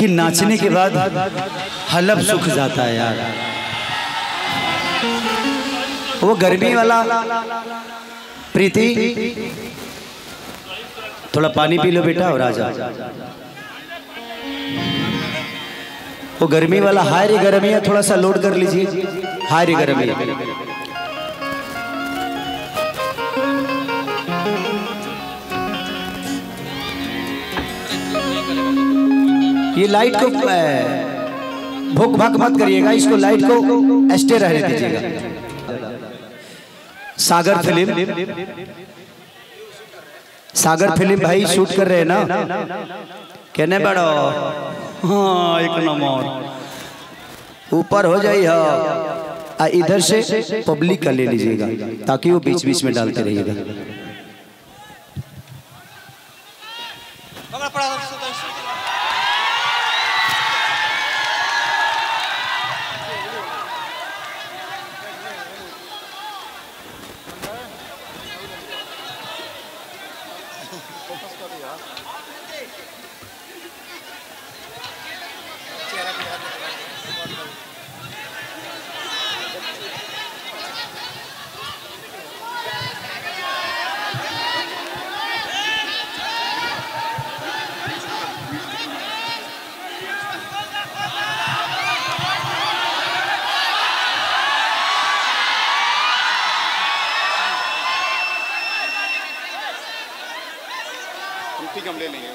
कि नाचने के बाद हलब सूख जाता है यार। वो गर्मी वाला प्रीति, थोड़ा पानी पी लो बेटा और जाओ वो गर्मी वाला, हाय रे गर्मी है थोड़ा सा लोड कर लीजिए। हाय रे गर्मी ये लाइट को भूख भाग मत करिएगा, इसको लाइट को स्टे रहने दीजिएगा। सागर फ़िल्म सागर फ़िल्म भाई शूट कर रहे हैं ना? कहने बड़ो। हाँ एक नंबर। ऊपर हो जाइए। आ, इधर से पब्लिक का ले लीजिएगा, ताकि वो बीच बीच में डालते रहिएगा। ya. ठीक हम ले लेंगे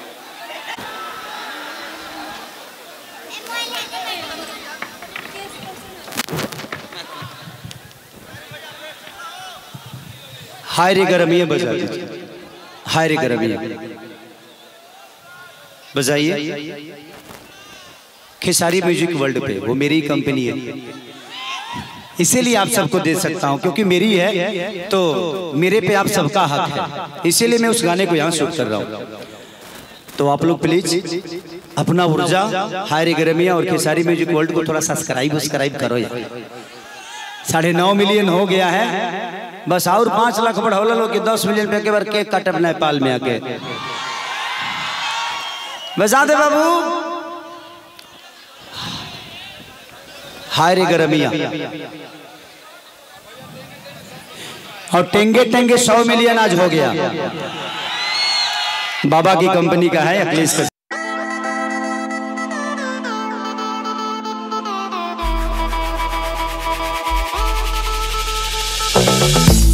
हाय रे गरमिया बजा दीजिए हाय रे गरमिया। बजाइए। खेसारी म्यूज़िक वर्ल्ड पे वो मेरी कंपनी है। इसीलिए आप सबको दे सकता हूँ क्योंकि मेरी है तो मेरे पे आप सबका हक है। इसीलिए मैं उस गाने को यहाँ शूट कर रहा हूँ। तो आप लोग प्लीज़ अपना ऊर्जा, हायरी गरमिया और खेसारी म्यूज़िक वर्ल्ड को थोड़ा सब्सक्राइब सब्सक्राइब करो यार। साढ़े नौ मिलियन हो गया है। बस और पाँच लाख बढ़ौला लो कि दस मिलियन पे के बार केक काटब नेपाल में आके। बजा दे बाबू। हाय रे गरमिया और टेंगे टेंगे सौ मिलियन आज हो गया। बाबा की कंपनी का है अखिलेश Thank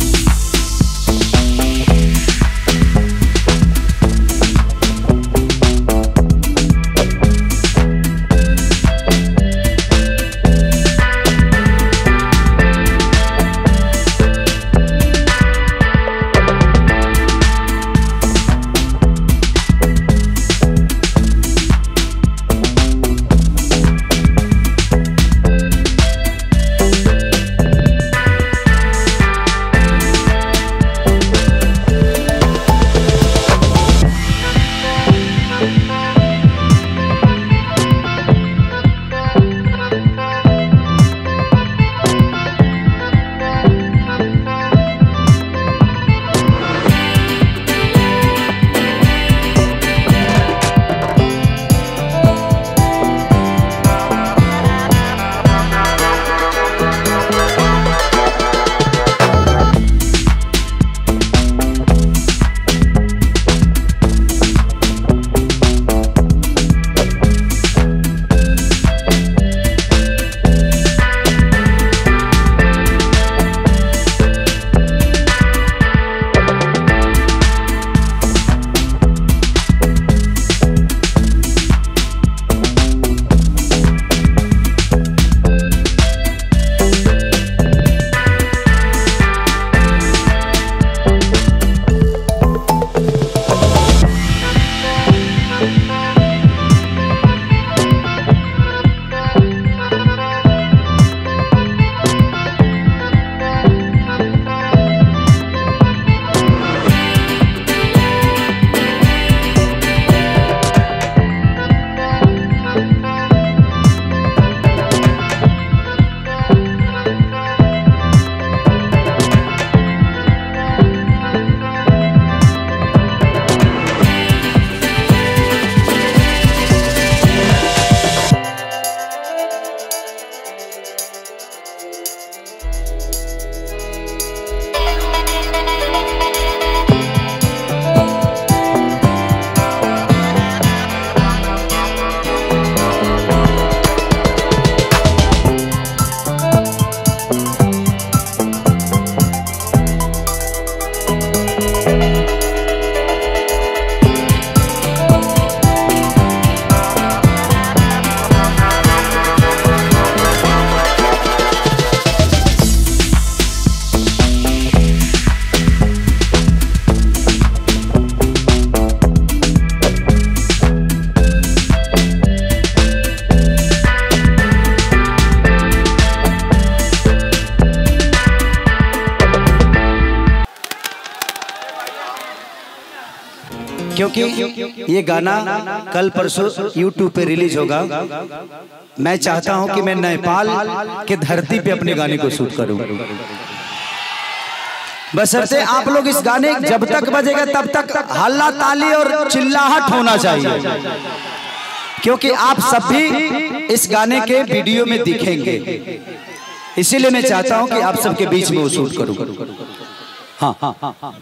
क्योंकि ये गाना कल परसों यूट्यूब पे रिलीज़ होगा। मैं चाहता हूँ कि मैं नेपाल के धरती पे अपने गाने को शूट करूँ। बसरते आप लोग इस गाने जब तक बजेगा तब तक हल्ला ताली और चिल्लाहट होना चाहिए। क्योंकि आप सब भी इस गाने के वीडियो में दिखेंगे। इसीलिए मैं चाहता हूँ कि आप सबके बीच में वो शूट करूँ। हाँ हाँ।